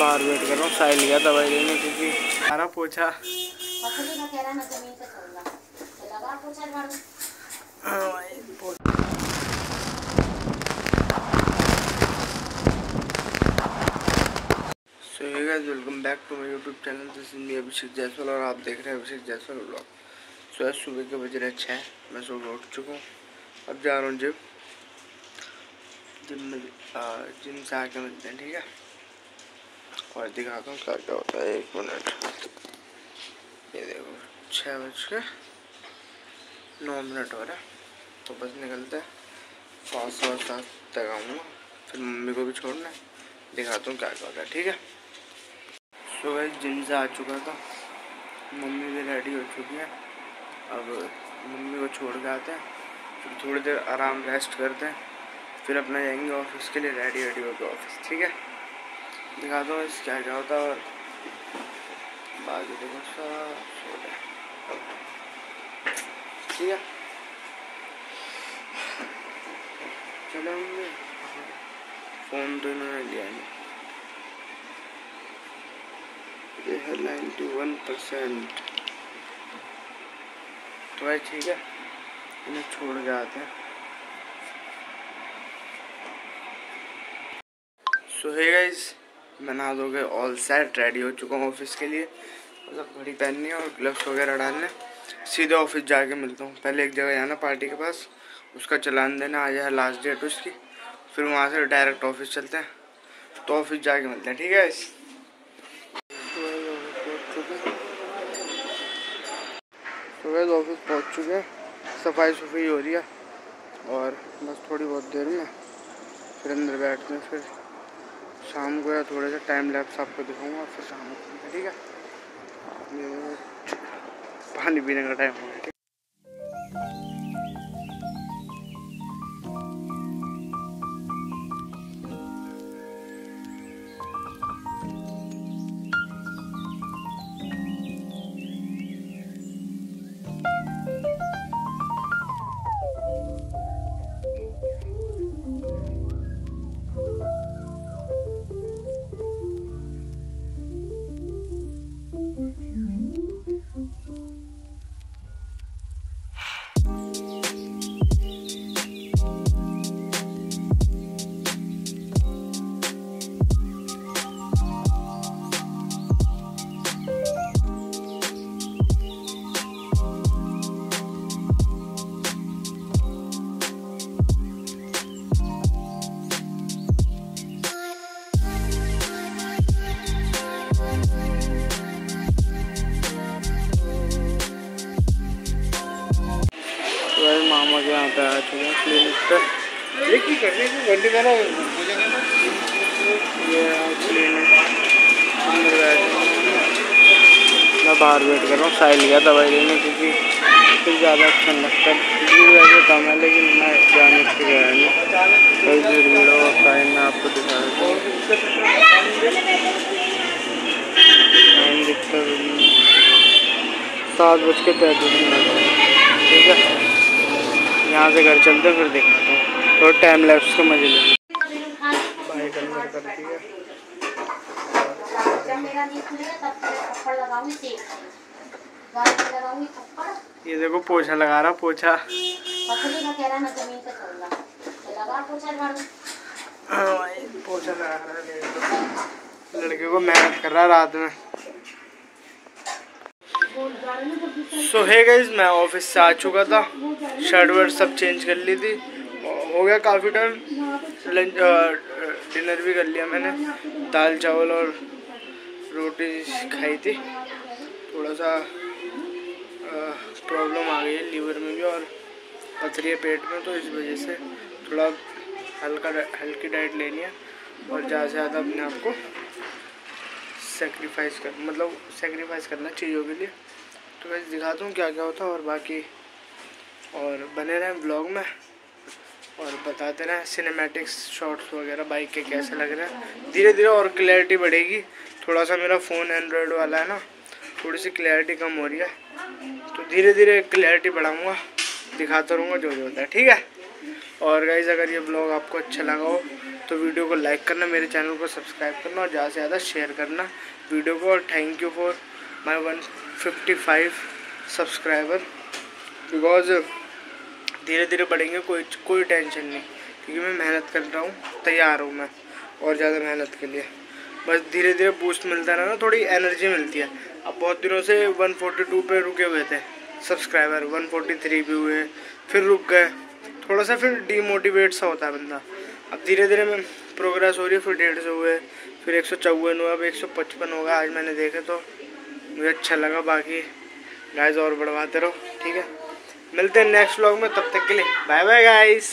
बाहर वेट कर रहा हूँ साहिल गया दवाई लेने क्योंकि सारा पोछा। Welcome back to my YouTube channel this is me Abhishek Jaiswal और आप देख रहे हैं अभिषेक जायसवाल ब्लॉग सो आज सुबह के बज रहे छः मैं सुबह उठ चुका हूँ। अब जा रहा हूँ जिम जिम में जिम से आके मिलते हैं, ठीक है? और दिखाता हूँ क्या क्या होता है एक मिनट ये देखो छः बज के नौ मिनट हो रहा है। तो बस निकलते हैं। पाँच सौ सात तक आऊँगा। फिर मम्मी को भी छोड़ना है। दिखाता हूँ क्या क्या होता है, ठीक है? सुबह जिम से आ चुका था। मम्मी भी रेडी हो चुकी है। अब मम्मी को छोड़ के आते हैं। फिर थोड़ी देर आराम रेस्ट करते हैं। फिर अपना जाएँगे ऑफ़िस के लिए रेडी रेडी होकर ऑफ़िस ठीक है? दिखाता हूँ इस क्या क्या होता है। बाकी देखो, सब ठीक है। चलो हमने फ़ोन तो इन्होंने लिया नहीं। ये है नाइन्टी वन परसेंट तो भाई ठीक है। इन्हें छोड़ के आते हैं। सो है गाइस मैं नहा धो के ऑल सेट रेडी हो चुका हूँ ऑफ़िस के लिए। मतलब घड़ी पहननी है और ग्लव्स वगैरह डालने। सीधे ऑफ़िस जाके मिलता हूँ। पहले एक जगह जाना पार्टी के पास, उसका चलान देना आज है लास्ट डेट उसकी। फिर वहाँ से डायरेक्ट ऑफ़िस चलते हैं। तो ऑफ़िस जाके मिलते हैं, ठीक है इस सुबह ऑफ़िस पहुँच चुके हैं। सफ़ाई सफ़ाई हो रही है। और बस थोड़ी बहुत देर में फिर अंदर बैठते हैं फिर। शाम को या थोड़े से टाइम लैप्स आपको दिखाऊँगा, फिर शाम को, ठीक है? पानी पीने का टाइम हो गया, ठीक तो मामा के यहाँ पे आ चुके हैं क्लिनिक पे एक ही। करने की घंटे पहले पूजा करना ये क्लिनिक अंदर बैठे हैं। मैं बाहर वेट कर रहा हूँ साहिल गया दवाई लेने, क्योंकि फिर ज़्यादा अच्छा लगता भीड़ वैसे कम है, लेकिन मैं जाने के गया नहीं कई भीड़ भीड़ होगा टाइम मैं आपको दिखा देता हूँ। है। सात बज के मिनट। ठीक है। यहाँ से घर चलते फिर दिखाता हूँ। थोड़ा टाइम लैप्स का मज़े लेंगे। ये देखो, पोछा लगा रहा, पोछा। हाँ पोछा लगा रहा। लड़के को मेहनत कर रहा रात में। सो है गाइस मैं ऑफ़िस से आ चुका था। शर्ट वर्ट सब चेंज कर ली थी। हो गया काफ़ी टाइम लंच डिनर भी कर लिया मैंने। दाल, चावल और रोटी खाई थी। थोड़ा सा प्रॉब्लम आ गई है लीवर में भी और पथरी है पेट में तो इस वजह से थोड़ा हल्का हल्की डाइट लेनी है और ज़्यादा से ज़्यादा अपने आप को सेक्रीफाइस कर मतलब सेक्रीफाइस करना चीज़ों के लिए। तो मैं दिखाता हूँ क्या क्या होता है और बाकी और बने रहें ब्लॉग में और बताते रहें सिनेमैटिक्स शॉट्स वगैरह बाइक के कैसे लग रहे हैं। धीरे धीरे और क्लैरिटी बढ़ेगी। थोड़ा सा मेरा फ़ोन एंड्रॉयड वाला है ना, थोड़ी सी क्लैरिटी कम हो रही है। तो धीरे धीरे क्लैरिटी बढ़ाऊँगा, दिखाता रहूँगा जो जो होता है, ठीक है? और गाइज़ अगर ये ब्लॉग आपको अच्छा लगा हो तो वीडियो को लाइक करना, मेरे चैनल को सब्सक्राइब करना और ज़्यादा से ज़्यादा शेयर करना। वीडियो को और thank you for fifty five subscriber because धीरे धीरे बढ़ेंगे, कोई कोई टेंशन नहीं, क्योंकि मैं मेहनत कर रहा हूँ, तैयार हूँ मैं, और ज़्यादा मेहनत के लिए। बस धीरे धीरे बूस्ट मिलता रहा ना थोड़ी एनर्जी मिलती है। अब बहुत दिनों से 142 पे रुके हुए थे सब्सक्राइबर 143 भी हुए, फिर रुक गए। थोड़ा सा फिर डीमोटिवेट सा होता है बंदा। अब धीरे धीरे में प्रोग्रेस हो रही है, फिर डेढ़ सौ हुए, फिर एक सौ चौवन हुआ, अब एक सौ पचपन होगा, आज मैंने देखे तो। मुझे अच्छा लगा, बाकी गाइस और बढ़वाते रहो, ठीक है? मिलते हैं नेक्स्ट व्लॉग में, तब तक के लिए बाय बाय गाइस